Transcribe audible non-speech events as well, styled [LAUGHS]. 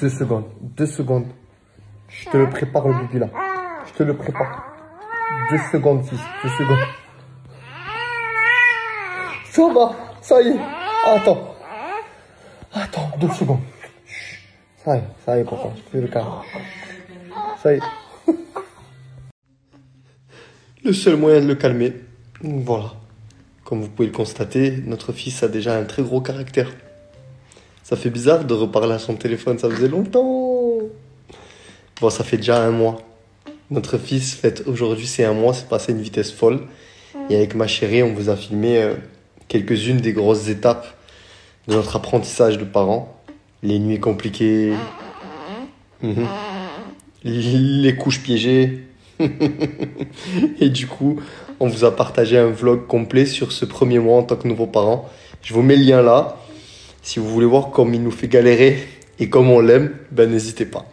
Deux secondes, deux secondes. Je te le prépare le bébé là. Je te le prépare. Deux secondes, fils, deux secondes. Ça va, ça y est. Attends. Attends, deux secondes. Ça y est, ça y est, papa. Je le calme. Ça y est. Le seul moyen de le calmer, voilà. Comme vous pouvez le constater, notre fils a déjà un très gros caractère. Ça fait bizarre de reparler à son téléphone, ça faisait longtemps. Bon, ça fait déjà un mois. Notre fils fête aujourd'hui, c'est un mois, c'est passé une vitesse folle. Et avec ma chérie, on vous a filmé euh, quelques-unes des grosses étapes de notre apprentissage de parents. Les nuits compliquées, mhm. les couches piégées. [LAUGHS] Et du coup, on vous a partagé un vlog complet sur ce premier mois en tant que nouveaux parents. Je vous mets le lien là. Si vous voulez voir comme il nous fait galérer et comme on l'aime, ben n'hésitez pas.